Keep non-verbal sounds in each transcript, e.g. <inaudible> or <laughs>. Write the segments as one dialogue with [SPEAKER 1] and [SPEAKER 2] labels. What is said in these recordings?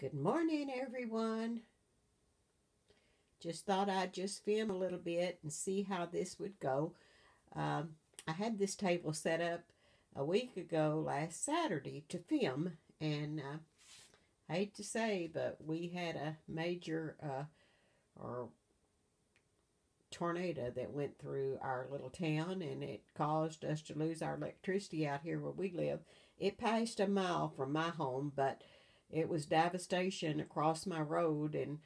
[SPEAKER 1] Good morning, everyone. Just thought I'd just film a little bit and see how this would go. Um, I had this table set up a week ago last Saturday to film, and uh, I hate to say, but we had a major uh, or tornado that went through our little town, and it caused us to lose our electricity out here where we live. It passed a mile from my home, but it was devastation across my road and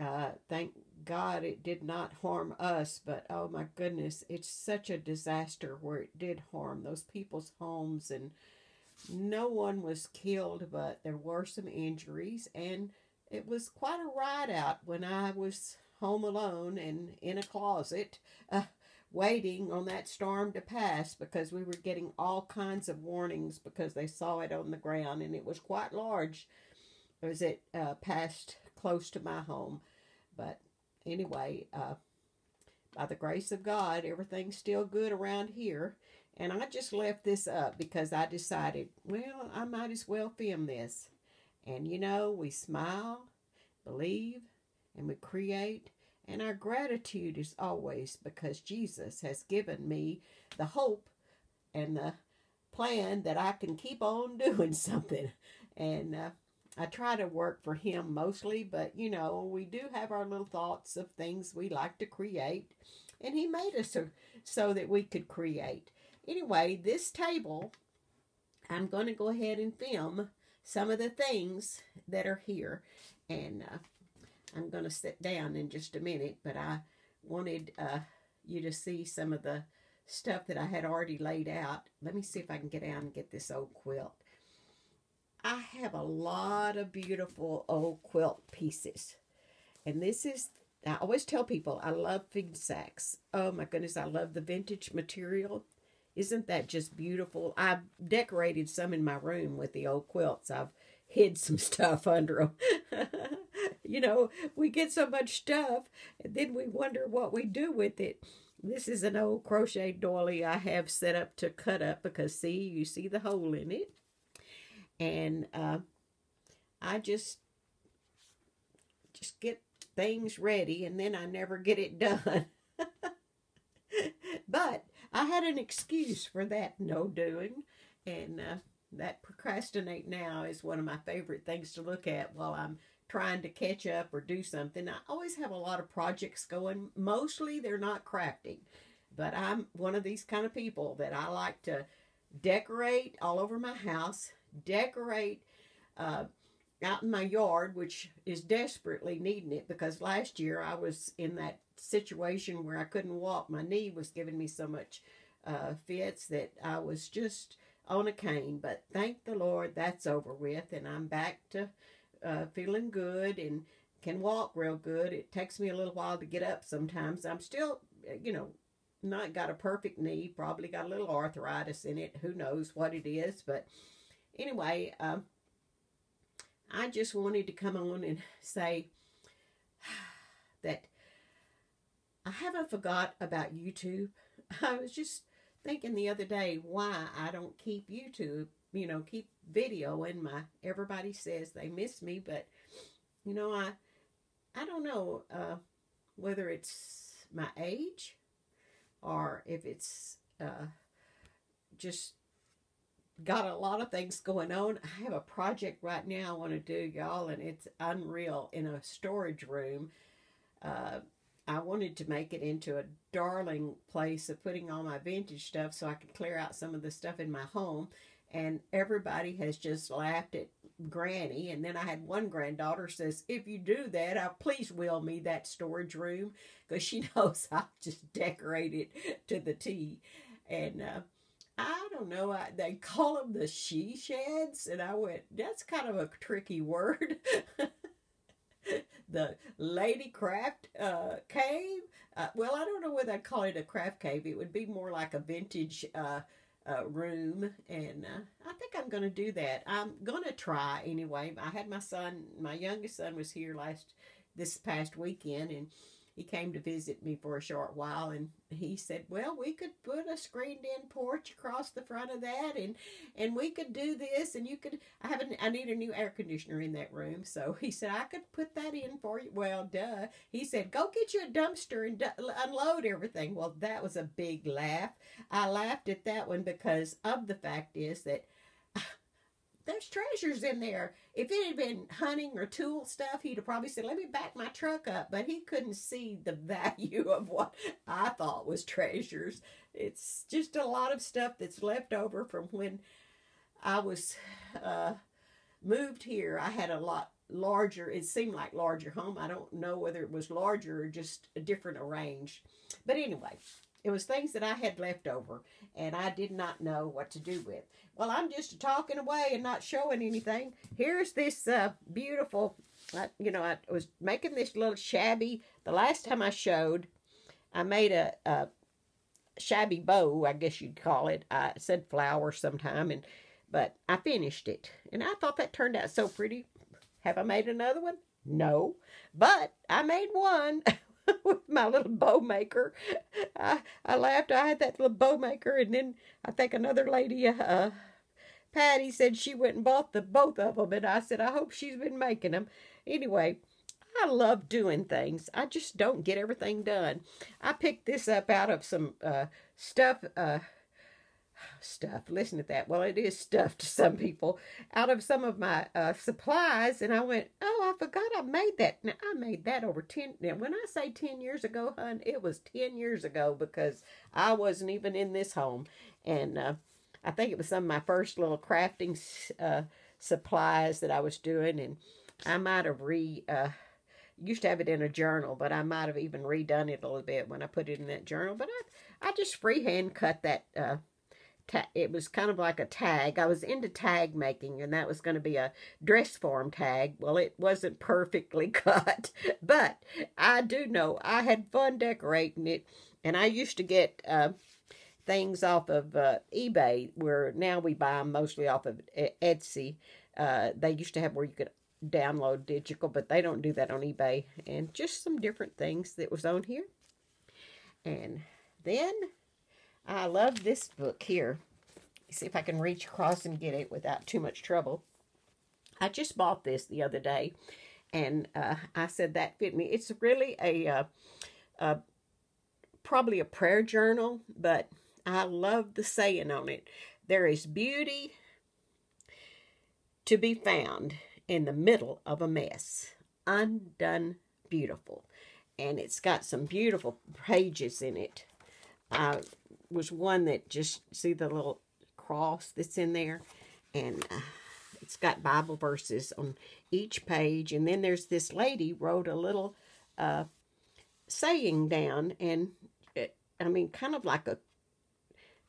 [SPEAKER 1] uh, thank God it did not harm us, but oh my goodness, it's such a disaster where it did harm those people's homes and no one was killed, but there were some injuries and it was quite a ride out when I was home alone and in a closet. Uh, <laughs> waiting on that storm to pass because we were getting all kinds of warnings because they saw it on the ground and it was quite large as it uh, passed close to my home. But anyway, uh, by the grace of God, everything's still good around here. And I just left this up because I decided, well, I might as well film this. And you know, we smile, believe, and we create and our gratitude is always because Jesus has given me the hope and the plan that I can keep on <laughs> doing something. And uh, I try to work for Him mostly, but you know, we do have our little thoughts of things we like to create. And He made us so, so that we could create. Anyway, this table, I'm going to go ahead and film some of the things that are here. And uh, I'm going to sit down in just a minute, but I wanted uh, you to see some of the stuff that I had already laid out. Let me see if I can get down and get this old quilt. I have a lot of beautiful old quilt pieces. And this is, I always tell people, I love feed sacks. Oh my goodness, I love the vintage material. Isn't that just beautiful? I've decorated some in my room with the old quilts. I've hid some <laughs> stuff under them. <laughs> you know, we get so much stuff, and then we wonder what we do with it. This is an old crochet doily I have set up to cut up because, see, you see the hole in it. And uh, I just, just get things ready, and then I never get it done. <laughs> but I had an excuse for that no doing, and uh, that procrastinate now is one of my favorite things to look at while I'm trying to catch up or do something. I always have a lot of projects going. Mostly they're not crafting, but I'm one of these kind of people that I like to decorate all over my house, decorate uh, out in my yard, which is desperately needing it because last year I was in that situation where I couldn't walk. My knee was giving me so much uh, fits that I was just on a cane. But thank the Lord that's over with, and I'm back to uh, feeling good and can walk real good. It takes me a little while to get up sometimes. I'm still, you know, not got a perfect knee. Probably got a little arthritis in it. Who knows what it is. But anyway, um, I just wanted to come on and say <sighs> that I haven't forgot about YouTube. <laughs> I was just thinking the other day why I don't keep YouTube you know, keep video in my, everybody says they miss me, but, you know, I, I don't know uh, whether it's my age or if it's uh, just got a lot of things going on. I have a project right now I want to do, y'all, and it's unreal in a storage room. Uh, I wanted to make it into a darling place of putting all my vintage stuff so I could clear out some of the stuff in my home. And everybody has just laughed at granny. And then i had one granddaughter says if you do that i please will me that storage room. Because she <laughs> knows i just decorate it to the t. And uh, i don't know I, they call them the she sheds. And i went that's kind of a tricky <laughs> word <laughs> the lady craft uh, cave uh, well i don't know whether i'd call it a craft cave it would be more like a vintage uh, uh, room, and uh, I think I'm going to do that. I'm going to try anyway. I had my son, my youngest son was here last this past weekend, and he came to visit me for a short while and he said well we could put a screened in porch across the front of that and and we could do this and you could i have an, i need a new air conditioner in that room. So he said i could put that in for you. Well duh. He said go get you a dumpster and unload everything. Well that was a big laugh. I laughed at that one because of the fact is that there's treasures in there. If it had been hunting or tool stuff, he'd have probably said, let me back my truck up. But he couldn't see the <laughs> value of what I thought was treasures. It's just a lot of stuff that's left over from when I was uh, moved here. I had a lot larger, it seemed like larger home. I don't know whether it was larger or just a different arranged. But anyway, it was things that I had left over and I did not know what to do with. Well, I'm just talking away and not showing anything. Here's this uh, beautiful, you know, I was making this little shabby. The last time I showed, I made a, a shabby bow, I guess you'd call it. I said flower sometime, and but I finished it. And I thought that turned out so pretty. Have I made another one? No. But I made one. <laughs> <laughs> with my little bow maker. I, I laughed. I had that little bow maker, and then I think another lady, uh, Patty, said she went and bought the both of them, and I said I hope she's been making them. Anyway, I love doing things. I just don't get everything done. I picked this up out of some uh, stuff. Uh, stuff. Listen to that. Well, it is stuff to some people. Out of some of my uh, supplies, and I went, oh, I forgot I made that. Now, I made that over 10. Now, when I say 10 years ago, hun, it was 10 years ago because I wasn't even in this home. And uh, I think it was some of my first little crafting uh, supplies that I was doing. And I might have re... Uh, used to have it in a journal, but I might have even redone it a little bit when I put it in that journal. But I, I just freehand cut that uh, it was kind of like a tag. I was into tag making, and that was going to be a dress form tag. Well, it wasn't perfectly <laughs> cut, but I do know I had fun decorating it, and I used to get uh, things off of uh, eBay, where now we buy them mostly off of Etsy. Uh, they used to have where you could download digital, but they don't do that on eBay. And just some different things that was on here. And then I love this book here. See if I can reach across and get it without too much trouble. I just bought this the other day, and uh, I said that fit me. It's really a, uh, probably a prayer journal, but I love the saying on it. There is beauty to be found in the middle of a mess. Undone beautiful. And it's got some beautiful pages in it. I was one that just, see the little cross that's in there? And uh, it's got Bible verses on each page. And then there's this lady wrote a little uh, saying down. And, it, I mean, kind of like a,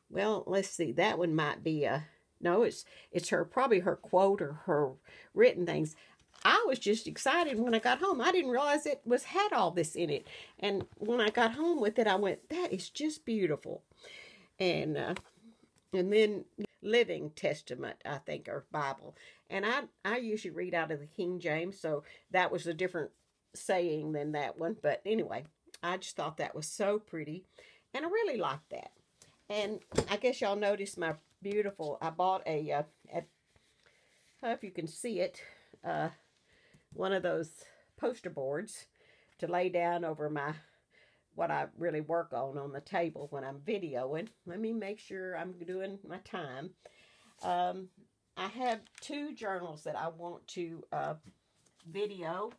[SPEAKER 1] well, let's see, that one might be a, no, it's it's her probably her quote or her written things. I was just excited when I got home. I didn't realize it was had all this in it. And when I got home with it, I went, that is just beautiful. And uh, and then Living Testament, I think, or Bible. And I, I usually read out of the King James, so that was a different saying than that one. But anyway, I just thought that was so pretty. And I really liked that. And I guess y'all noticed my beautiful, I bought a, uh, a I you can see it, uh, one of those poster boards to lay down over my what I really work on on the table when I'm videoing. Let me make sure I'm doing my time. Um, I have two journals that I want to uh, video,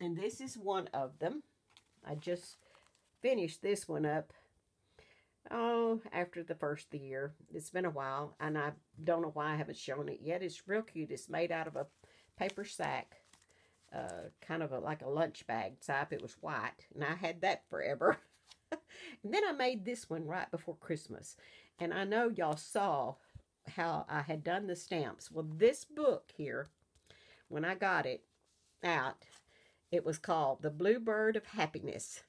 [SPEAKER 1] and this is one of them. I just finished this one up, oh, after the first the year. It's been a while, and I don't know why I haven't shown it yet. It's real cute. It's made out of a paper sack kind of a, like a lunch bag type. It was white, and I had that forever. <laughs> and then I made this one right before Christmas. And I know y'all saw how I had done the stamps. Well, this book here, when I got it out, it was called The Bluebird of Happiness.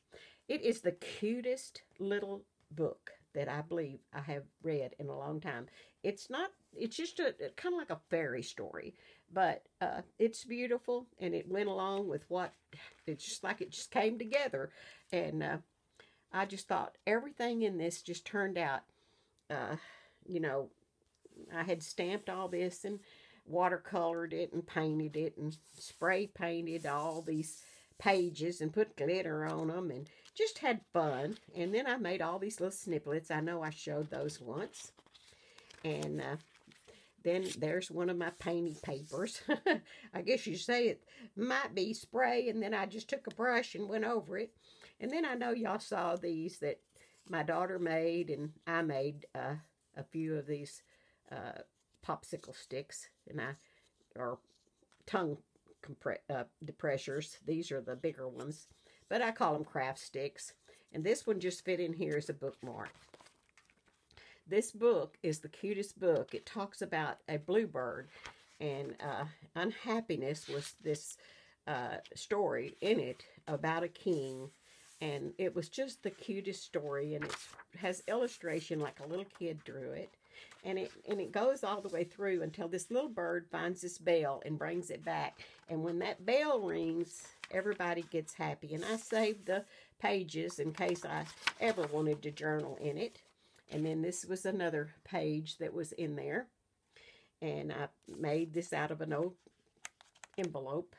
[SPEAKER 1] It is the cutest little book that I believe I have read in a long time. It's not, it's just a kind of like a fairy story, but uh, it's beautiful and it went along with what it's just like it just came together. And uh, i just thought everything in this just turned out uh, you know i had stamped all this and watercolored it and painted it and spray painted all these pages and put glitter on them and just had fun. And then i made all these little snippets. I know i showed those once. And uh, then there's one of my painting papers. <laughs> I guess you say it might be spray, and then I just took a brush and went over it. And then I know y'all saw these that my daughter made, and I made uh, a few of these uh, popsicle sticks, and I, or tongue uh, depressors. These are the bigger ones, but I call them craft sticks. And this one just fit in here as a bookmark. This book is the cutest book. It talks about a bluebird, and uh, unhappiness was this uh, story in it about a king. And it was just the cutest story, and it has illustration like a little kid drew it. And it and it goes all the way through until this little bird finds this bell and brings it back. And when that bell rings, everybody gets happy. And I saved the pages in case I ever wanted to journal in it. And then this was another page that was in there. And I made this out of an old envelope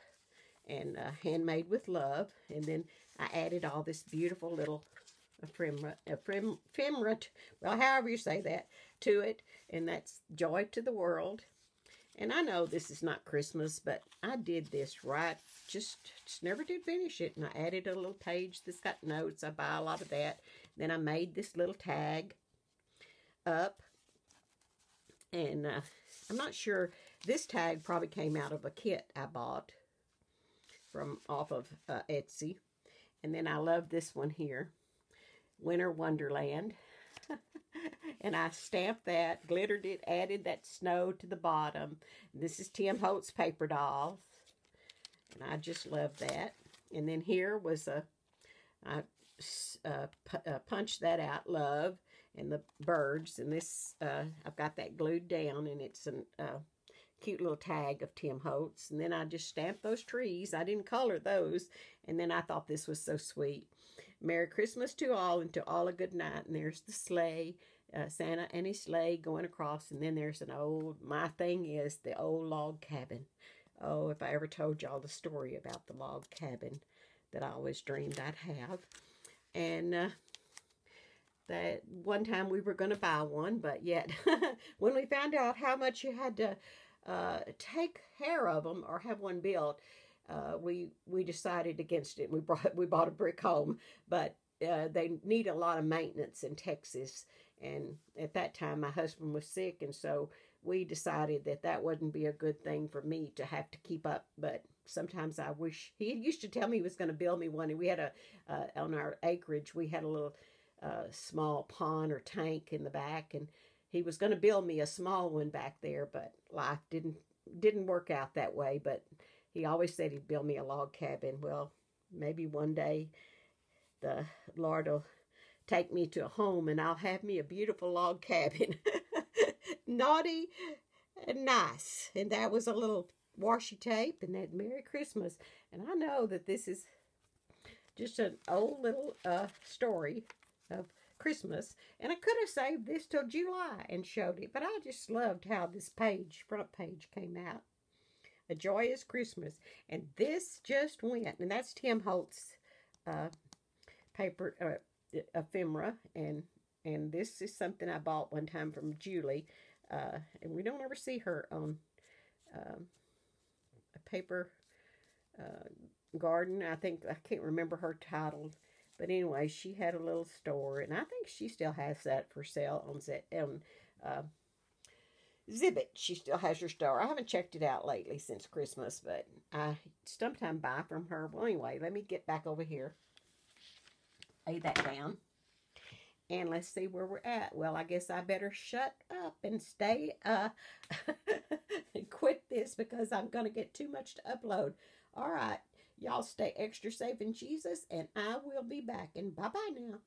[SPEAKER 1] and uh, handmade with love. And then I added all this beautiful little ephemera, well, however you say that, to it. And that's Joy to the World. And I know this is not Christmas, but I did this right. Just, just never did finish it. And I added a little page that's got notes. I buy a lot of that. Then I made this little tag up. And uh, I'm not sure. This tag probably came out of a kit I bought from off of uh, Etsy. And then I love this one here. Winter Wonderland. <laughs> and I stamped that, glittered it, added that snow to the bottom. This is Tim Holtz paper dolls. And I just love that. And then here was a, I uh, uh, punched that out, love and the birds. And this, uh, I've got that glued down, and it's a uh, cute little tag of Tim Holtz. And then I just stamped those trees. I didn't color those. And then I thought this was so sweet. Merry Christmas to all, and to all a good night. And there's the sleigh. Uh, Santa and his sleigh going across, and then there's an old, my thing is the old log cabin. Oh, if I ever told y'all the story about the log cabin that I always dreamed I'd have. And uh, that one time we were going to buy one, but yet <laughs> when we found out how much you had to uh, take care of them or have one built, uh, we we decided against it. We brought <laughs> we bought a brick home, but uh, they need a lot of maintenance in Texas. And at that time, my husband was sick, and so we decided that that wouldn't be a good thing for me to have to keep up. But sometimes I wish he used to tell me he was going to build me one. And we had a uh, on our acreage, we had a little a small pond or tank in the back, and he was going to build me a small one back there, but life didn't didn't work out that way. But he always said he'd build me a log cabin. Well, maybe one day the Lord will take me to a home and I'll have me a beautiful log cabin. <laughs> Naughty and nice. And that was a little washi tape and that Merry Christmas. And I know that this is just an old little uh, story of Christmas. And I could have saved this till July and showed it, but I just loved how this page, front page, came out. A Joyous Christmas. And this just went. And that's Tim Holtz uh, paper uh, ephemera. And and this is something I bought one time from Julie. Uh, and we don't ever see her on um, a paper uh, garden. I think, I can't remember her title but anyway, she had a little store, and I think she still has that for sale on Z on uh, Zibbet. She still has her store. I haven't checked it out lately since Christmas, but I sometimes buy from her. Well, anyway, let me get back over here. Lay that down. And let's see where we're at. Well, I guess I better shut up and stay, uh, <laughs> and quit this because I'm going to get too much to upload. All right. Y'all stay extra safe in Jesus, and I will be back. And bye bye now.